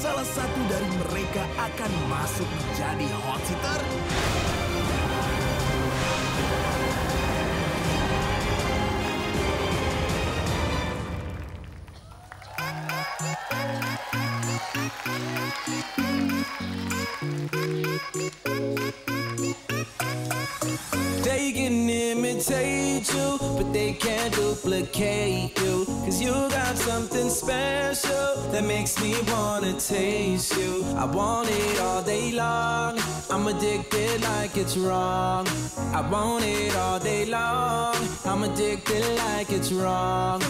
salah satu dari mereka akan masuk menjadi hot seater? Taking imitation but they can't duplicate you. Cause you got something special that makes me wanna taste you. I want it all day long. I'm addicted like it's wrong. I want it all day long. I'm addicted like it's wrong.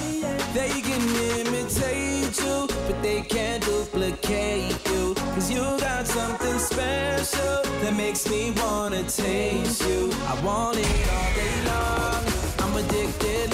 They can imitate you, but they can't duplicate you. Cause you got something special that makes me wanna taste you. I want it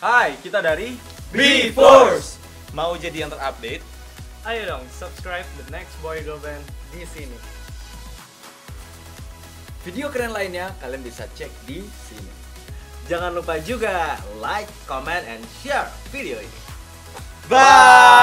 Hai, kita dari B-Force. Mau jadi yang terupdate? Ayo dong, subscribe The Next Boy Girl Band di sini. Video keren lainnya kalian bisa cek di sini. Jangan lupa juga like, comment, and share video ini. Bye!